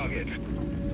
target.